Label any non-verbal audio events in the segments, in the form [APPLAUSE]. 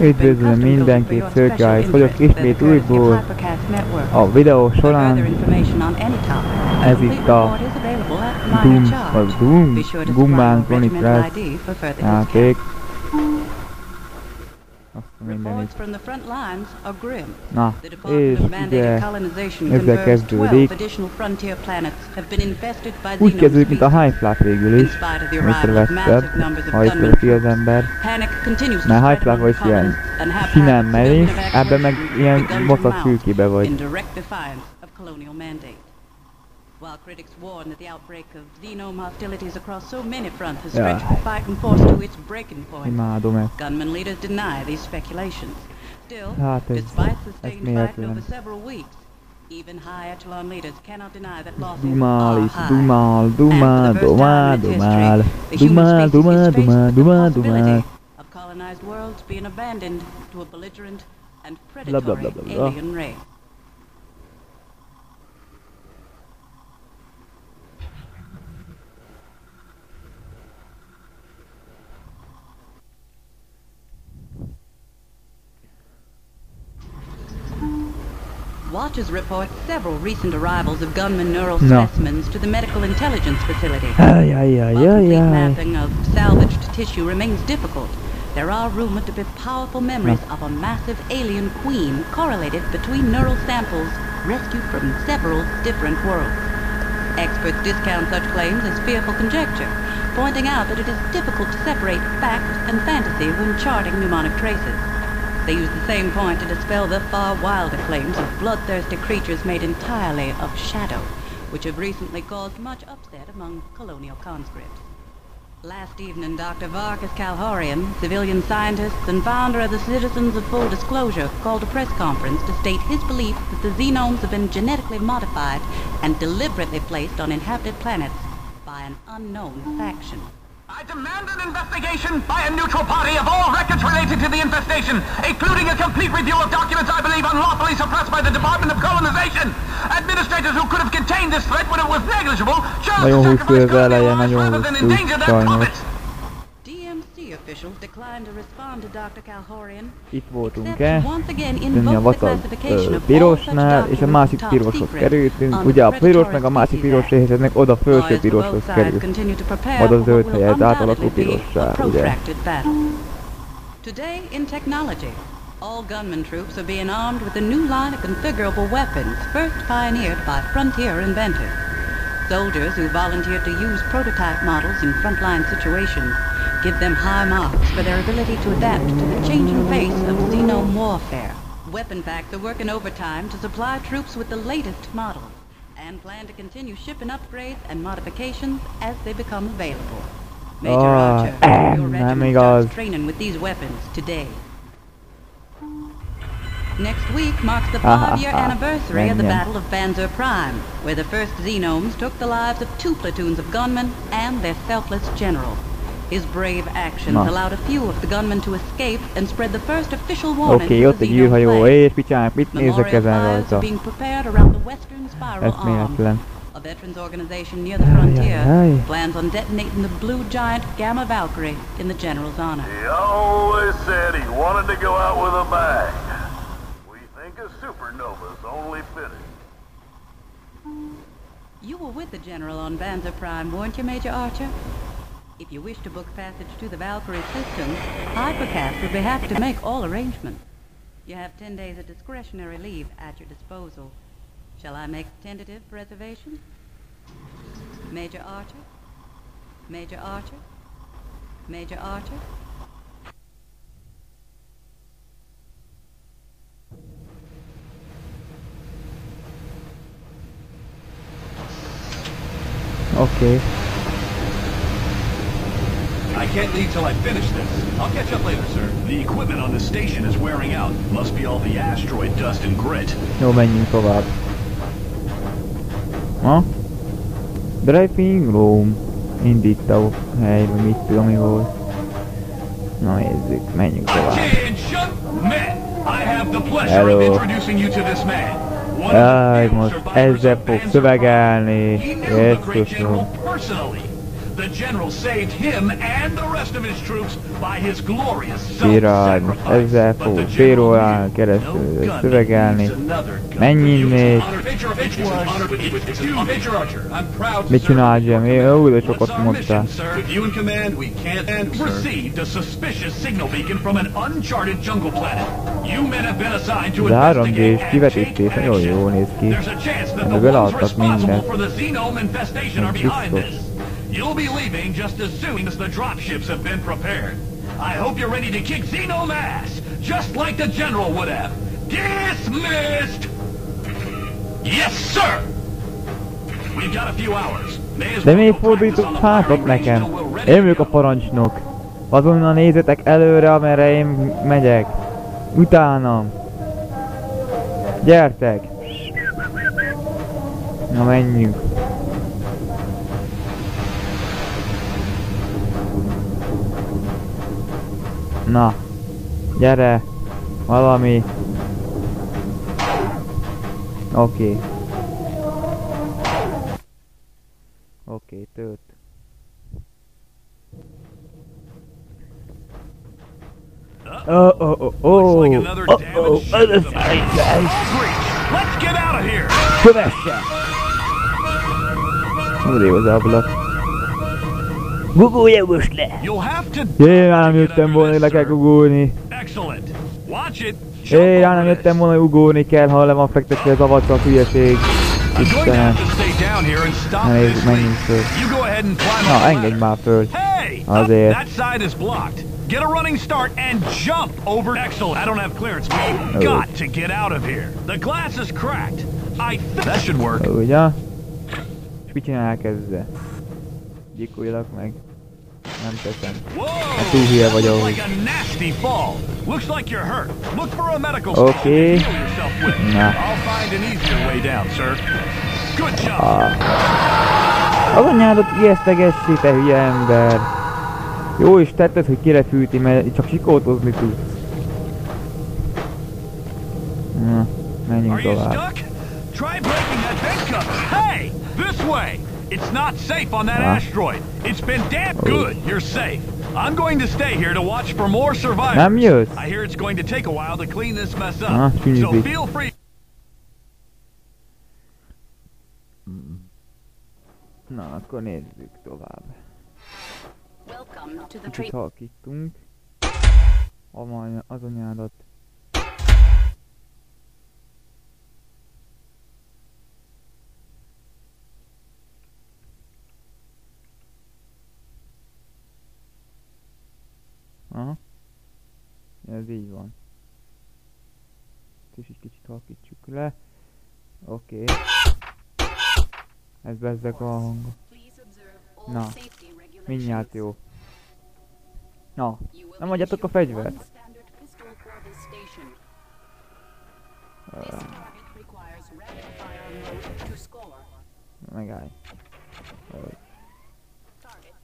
Üdvözlöm mindenkit, Szörgály vagyok ismét újból. A videó során. Ez itt a Doom, vagy Doom, Gummán Chronicles játék. Na, the és ugye ezzel kezdődik. Úgy kezdődik, mint a Hypelap végül is, amit szervezted, ha itt ki az ember. Mert Hypelap vagy ilyen színen merés, ebben meg ilyen mocak vagy. While critics warn that the outbreak of xenome hostilities across so many fronts has stretched yeah. the fighting force to its breaking point, gunman leaders deny these speculations. Still, despite sustained fighting over several weeks, even high echelon leaders cannot deny that losses Dumal are high. Dumal, Dumal, Dumal, Dumal, Dumal, Dumal, Dumal, Dumal, Dumal. Of colonized worlds being abandoned to a belligerent and predatory alien race. Watchers report several recent arrivals of gunman neural no. specimens to the medical intelligence facility. Ay, ay, ay, While complete mapping of salvaged tissue remains difficult, there are rumored to be powerful memories no. of a massive alien queen correlated between neural samples rescued from several different worlds. Experts discount such claims as fearful conjecture, pointing out that it is difficult to separate fact and fantasy when charting mnemonic traces. They use the same point to dispel the far wilder claims of bloodthirsty creatures made entirely of shadow, which have recently caused much upset among colonial conscripts. Last evening, Dr. Varkas Calhorian, civilian scientist and founder of the Citizens of Full Disclosure, called a press conference to state his belief that the xenomes have been genetically modified and deliberately placed on inhabited planets by an unknown faction. I demand an investigation by a neutral party of all records related to the infestation, including a complete review of documents I believe unlawfully suppressed by the Department of Colonization. Administrators who could have contained this threat when it was negligible chose to sacrifice rather than endanger their profits. Itt voltunk-e? Jönni a vacak pirosnál, és a másik piroshoz kerültünk. Ugye a piros meg a másik piros részednek oda felső piroshoz került. Majd a zöld helyet átalakul pirossá, ugye? Today in technology, all gunman troops are being armed with a new line of configurable weapons first pioneered by frontier inventors. Soldiers who volunteered to use prototype models in frontline situations give them high marks for their ability to adapt to the changing face of xenome warfare. Weapon Packs are working overtime to supply troops with the latest models and plan to continue shipping upgrades and modifications as they become available. Major oh, Archer, your [CLEARS THROAT] regiment starts training with these weapons today. Next week marks the five-year anniversary of the Battle of Banzer Prime, where the first Xenomes took the lives of two platoons of gunmen and their selfless general. His brave actions Na. allowed a few of the gunmen to escape and spread the first official warning Oké, okay, ott egy űrhajó, és picsák, mit nézek ezen rajta? Eszméletlen. A veterans organization near the frontier ay, ay. plans on detonating the blue giant Gamma Valkyrie in the general's honor. He always said he wanted to go out with a bang. We think a supernova's only fitting. You were with the general on Banzer Prime, weren't you, Major Archer? If you wish to book passage to the Valkyrie system, Hypercast would be happy to make all arrangements. You have ten days of discretionary leave at your disposal. Shall I make tentative reservation? Major Archer? Major Archer? Major Archer? Okay. I can't leave till I finish this. I'll catch up later, sir. The equipment on the station is wearing out. Must be all the asteroid dust and grit. Jó, menjünk tovább. Ha? Driving room. Indító hely, vagy mit tudom mi volt. Na nézzük, menjünk tovább. Hello. Jaj, most ezzel fog szövegelni. Jézusom. The general saved him and the rest of his troops by his glorious self-sacrifice. Ezzel fog órán keresztül szövegelni. Mennyi innét? Mit csinál Jimmy? Ó, de sokat mondtál. With you in command, we can't received a suspicious signal beacon from an uncharted jungle planet. You men have been assigned to investigate and kivetítés nagyon jól néz ki. There's a chance that You'll be leaving just as soon as the dropships have been prepared. I hope you're ready to kick Xenome ass, just like the General would have. Dismissed! Yes, sir! We've got a few hours. De miért fordított hátat nekem? Én vagyok a parancsnok. Azonnal nézzetek előre, amerre én megyek. Utánam. Gyertek! Na menjünk. Na, gyere, valami. Oké. Okay. Oké, okay, tölt. Oh, oh, oh, oh. Looks like another oh, damaged oh, oh, Let's get out of here. Kövesse! Odébb az ablak. Gugolja most le! Jé, már nem jöttem volna, hogy le kell gugolni. Jé, már nem jöttem volna, hogy ugolni kell, ha le van fektetve az avacsa a hülyeség. Istenem. Na nézzük, menjünk föl. Na, engedj már föl. Azért. Get a running start and jump over. Excellent. I don't have clearance. We've oh. got to get out of here. The glass is cracked. I that should work. Ugye? Mit csinálják ezzel? Gyilkoljak meg. Nem teszem. Hát túl hülye vagy ahhoz. Oké. Okay. Na. Ah. Az anyádat ijesztegessi, te hülye ember. Jó is tetted, hogy kirepülti, mert csak sikoltozni tudsz. Na, menjünk tovább. Try breaking that vent cover. Hey, this way. It's not safe on that asteroid. It's been damn good. You're safe. I'm going to stay here to watch for more survivors. I hear it's going to take a while to clean this mess up. Ah, so feel free. Na, akkor nézzük tovább. Kicsit halkítunk. Az anyádat. Le. Oké. Okay. Ez bezzeg a hang. Na. Mindjárt jó. Na. Nem adjátok a fegyvert. Uh. Megállj. Uh.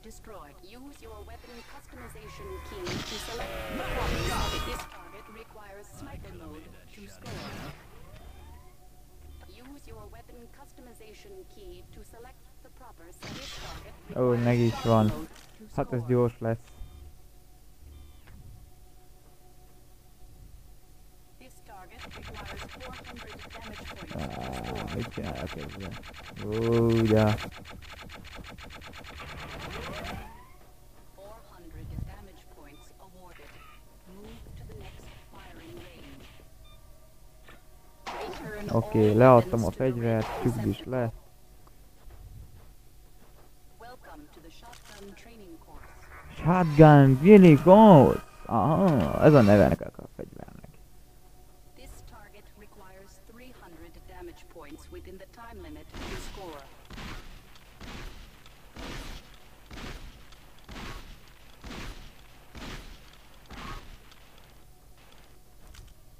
destroyed. Use your weapon customization key to select the property. This target requires sniper mode to score. Your weapon customization key to select the proper target. Ó, meg is van. Hát ez gyors lesz. Ah, mit csinálják ezzel? Ó, Oké, okay, leadtam a fegyvert, is le. Shotgun really goes! Aha, ez a neve ennek a fegyvernek.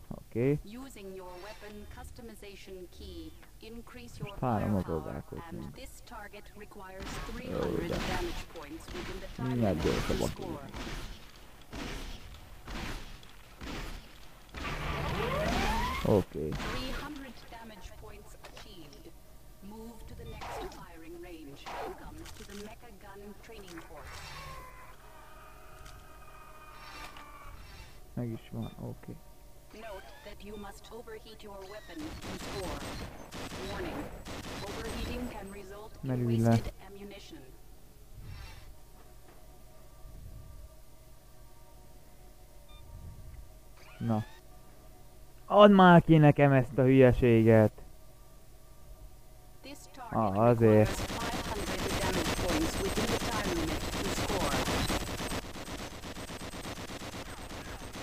Oké. Okay. Három a gazdálkodni. Jó, de. Mindjárt gyorsabban Oké. Okay. Move to the next firing range. Welcome to the Mecha Gun Training Course. Meg is van, oké. Okay. Note that you must overheat your weapon score. Warning. Overheating can result in wasted ammunition. Na. Add már ki nekem ezt a hülyeséget! Ah, azért.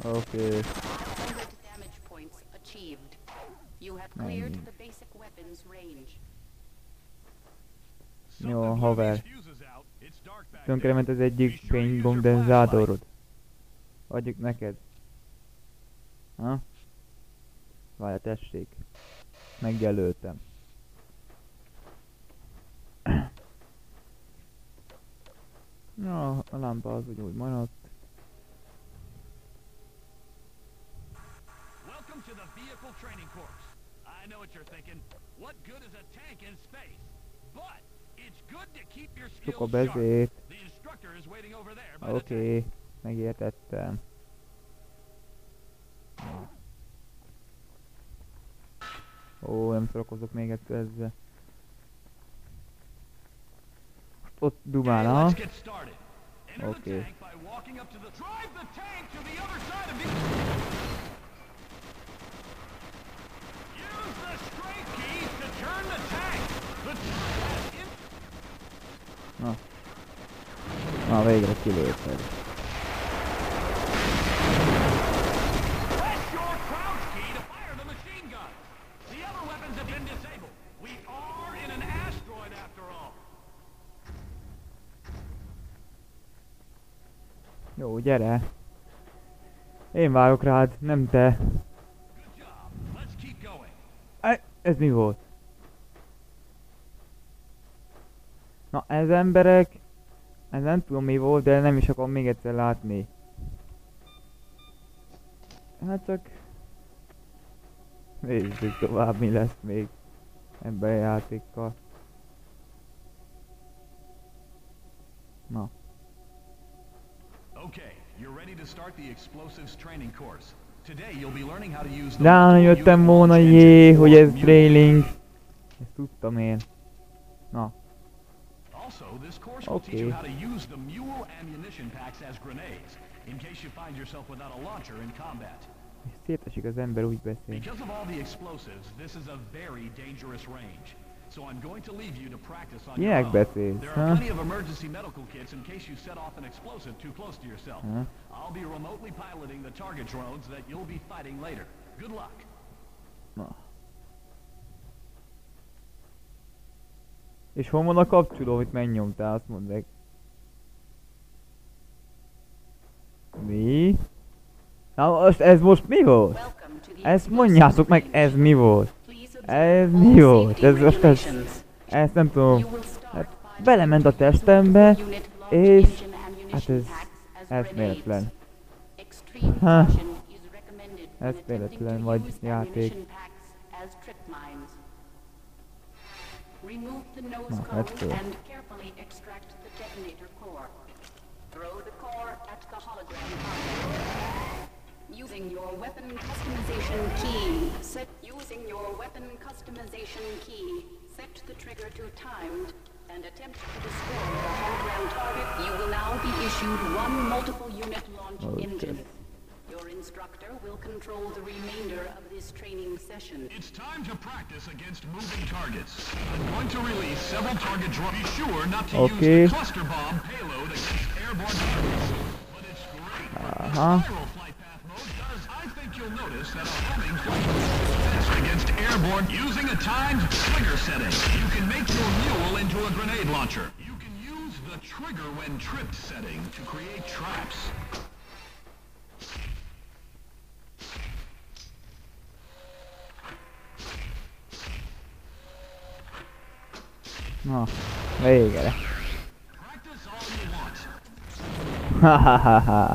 Oké. Okay. Jó, haver. Tönkrement az egyik fénykondenzátorod. Adjuk neked. Ha? Várj, tessék. Megjelöltem. Ja, a lámpa az úgy, úgy maradt. Welcome to the vehicle training course. I know what you're thinking. What good is a tank in space? But it's good to keep your skills sharp. The instructor is waiting over there Oké, okay. megértettem. Ó, nem szórakozok még egyszer ezzel. Ott dumál, ha? Oké. Okay. Na. Na, végre kilőtted. Jó, gyere. Én várok rád, nem te. Ez mi volt? Na, ez emberek... Ez nem tudom mi volt, de nem is akarom még egyszer látni. Hát csak... Nézzük tovább mi lesz még ebben a játékkal. Na. Rá jöttem volna, jé, hogy ez trailing. Ezt tudtam én. Na. Oké. Okay. Szétesik az ember úgy beszél. Because of all the explosives, this is a very dangerous range. So I'm going to leave you to practice on your own. beszélsz, There are plenty of emergency medical kits in case you set off an explosive too close to yourself. Ha? I'll be remotely piloting the target drones that you'll be fighting later. Good luck. Na. És hol van a kapcsoló, hogy megnyomtál, azt mondd meg. Mi? Na most ez most mi volt? Ezt mondjátok meg, ez mi volt? Ez mi volt? Ez most ez, ezt nem tudom. Hát belement a testembe, és hát ez eszméletlen. Ha. Eszméletlen vagy játék. Na, hát jó. Using your weapon customization key. Set using your weapon customization key. Set the trigger to timed and attempt to destroy the hologram target. You will now be issued one multiple unit launch okay. engine. Your instructor will control the remainder of this training session. It's time to practice against moving targets. I'm going to release several target drones. Be sure not to okay. use the cluster bomb payload against airborne targets. But it's great. Uh -huh I think you'll notice that a homing test against airborne using a timed trigger setting. You can make your mule into a grenade launcher. You can use the trigger when tripped setting to create traps. Na, végre. Hahaha.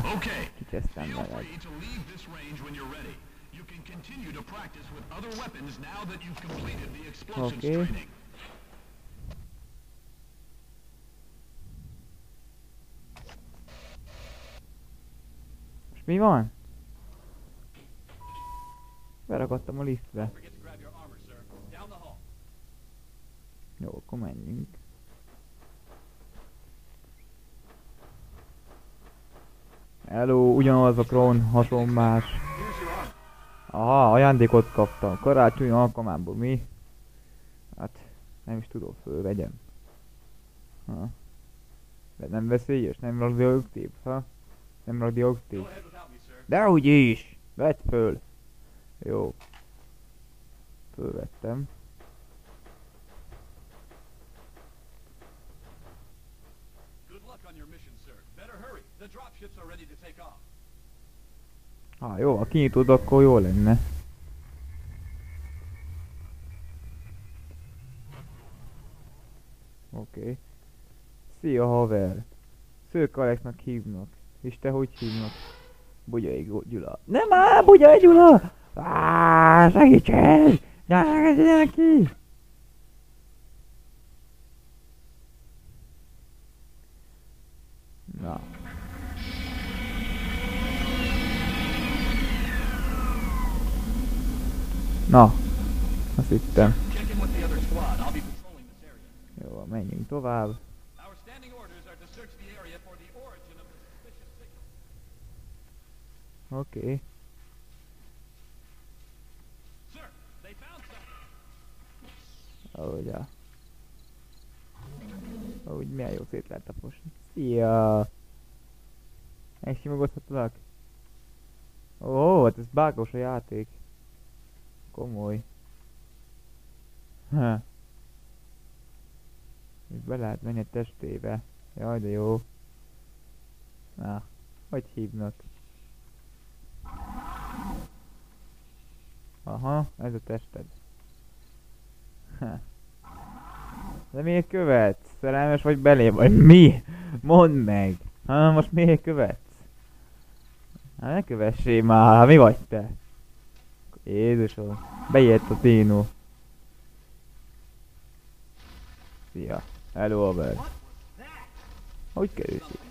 Oké. Okay. Mi van? Beragadtam a liftbe. Jó, akkor menjünk. Hello, ugyanaz a Kron, hasonlás. Aha, ajándékot kaptam. Karácsony alkalmából mi? Hát, nem is tudom, fölvegyem. Ha. De nem veszélyes, nem radioaktív, ha? Nem radioaktív. úgy is! Vedd föl! Jó. Fölvettem. Ha jó, ha kinyitod, akkor jó lenne. Oké. Okay. Szia haver! Szők Alexnak hívnak. És te hogy hívnak? Bugyai Gyula. Nem áll, Bugyai Gyula! Áááá, segítség! Gyere ki! Na. Na, azt hittem. Jó, menjünk tovább. Oké. Okay. Ahogy a... Ahogy milyen jó szét lehet taposni. Szia! Megsimogathatlak? Ó, hát ez bágos a játék. Komoly. Ha. Itt be lehet menni a testébe. Jaj, de jó. Na, hogy hívnak? Aha, ez a tested. Ha. De miért követsz? Szerelmes vagy belé vagy mi? Mondd meg! Ha, most miért követsz? Hát ne kövessél már, mi vagy te? Jézusom, bejött a Tino. Szia, hello Albert. Hogy kerülsz itt?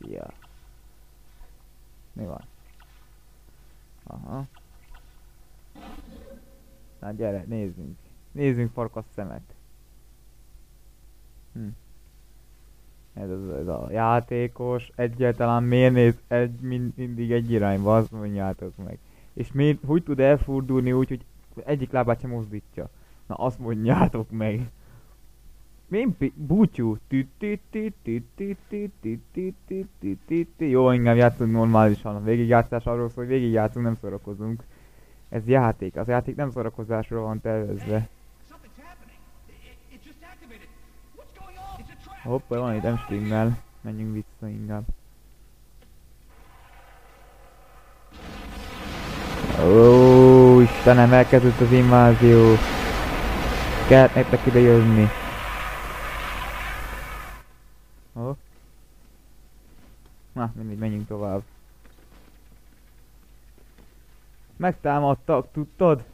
Szia. Mi van? Aha. Na gyere, nézzünk. Nézzünk farkas szemet. Hm. Ez, az, ez a játékos egyáltalán miért néz egy, mind, mindig egy irányba, azt mondjátok meg. És miért, hogy tud elfordulni úgy, hogy egyik lábát sem mozdítja? Na azt mondjátok meg. Mimpi, búcsú. Jó, inkább játszunk normálisan. A végigjátszás arról szól, hogy végigjátszunk, nem szórakozunk. Ez játék. Az játék nem szórakozásról van tervezve. Hoppa, van itt stimmel. Menjünk vissza inkább. Ó, Istenem, elkezdett az invázió. Kellett nektek ide jönni. Oh. Na, mindig menjünk tovább. Megtámadtak, tudtad?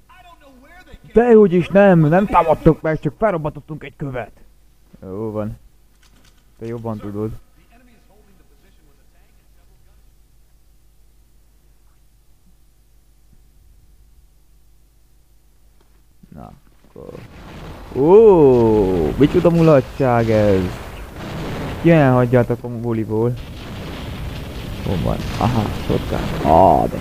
De úgyis nem, nem támadtok meg, csak felrobbantottunk egy követ. Jó van. Te jobban tudod. Na, akkor... Ó, micsoda mulatság ez! Jön, hagyjátok a buliból. Hol van? Aha, sotkán. Ah, de...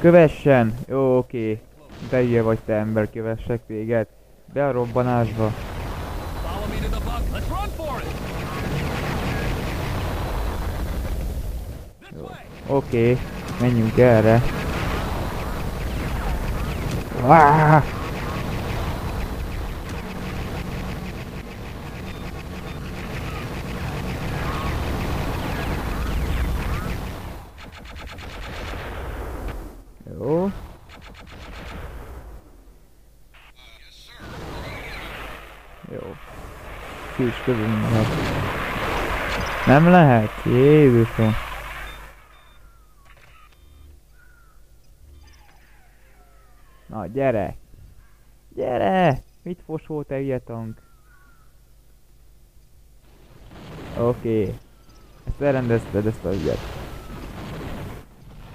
Kövessen! Jó, oké. Te vagy te ember, kövessek téged. Be a robbanásba. Oké, okay, menjünk erre. Ah! Jó. Jó. Ki Nem lehet? Jézusom. Gyere! Gyere! Mit fosol te ilyen tank? Oké. Okay. Ezt elrendezted ezt a ügyet.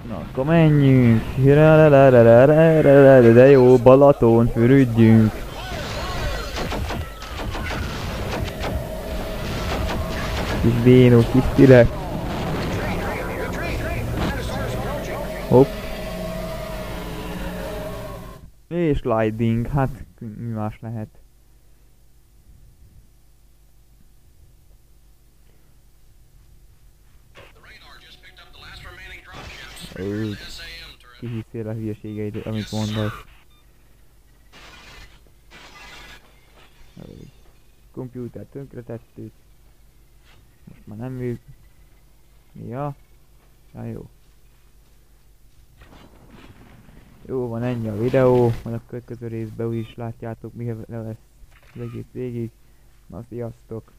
Na, akkor menjünk! De jó, Balaton, fürüdjünk! Kis bénó, kis tirek. És sliding, hát mi más lehet. Kihiszél a hülyeségeid, amit mondasz. Kompjúter tönkretettük. Most már nem műk. Ja. Ja jó. Jó van, ennyi a videó, majd a következő részben is látjátok, mi lesz az egész végig. Na, sziasztok!